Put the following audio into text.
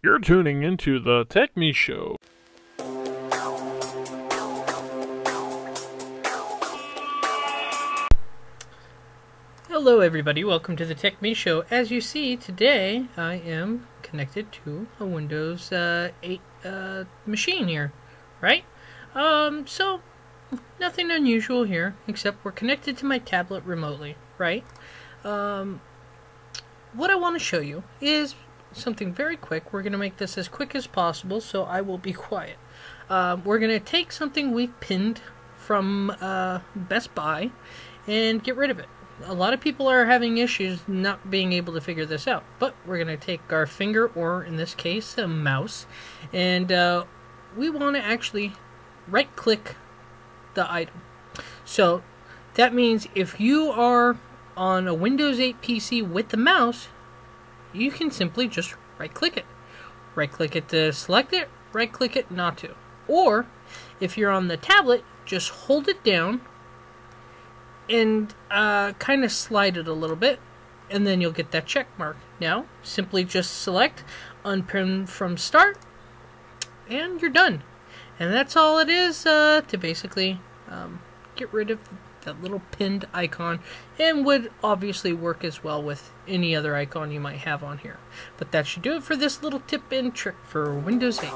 You're tuning into the Tech Me Show. Hello, everybody. Welcome to the Tech Me Show. As you see, today I am connected to a Windows uh, 8 uh, machine here, right? Um, so nothing unusual here, except we're connected to my tablet remotely, right? Um, what I want to show you is something very quick. We're going to make this as quick as possible, so I will be quiet. Um, we're going to take something we pinned from uh, Best Buy and get rid of it. A lot of people are having issues not being able to figure this out, but we're going to take our finger, or in this case, a mouse, and uh, we want to actually right click the item. So that means if you are on a Windows 8 PC with the mouse, you can simply just right click it. Right click it to select it, right click it not to. Or if you're on the tablet, just hold it down and uh, kind of slide it a little bit, and then you'll get that check mark. Now, simply just select unpin from start, and you're done. And that's all it is uh, to basically um, get rid of that little pinned icon and would obviously work as well with any other icon you might have on here. But that should do it for this little tip and trick for Windows 8.